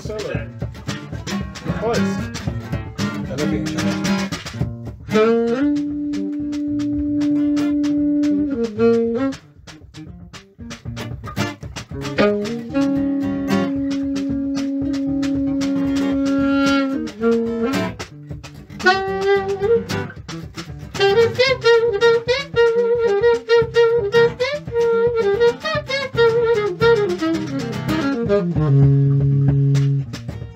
solo. Boys. I love each other.